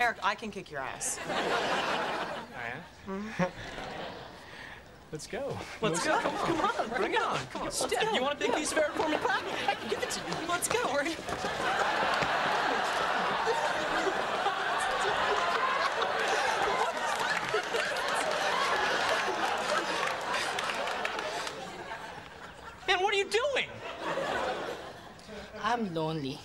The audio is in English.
Eric, I can kick your ass. Let's go. Let's go. Come on, bring it on. Come on, Step. you want a big piece of Eric for me pie? I can give it to you. Let's go. Right? Man, what are you doing? I'm lonely.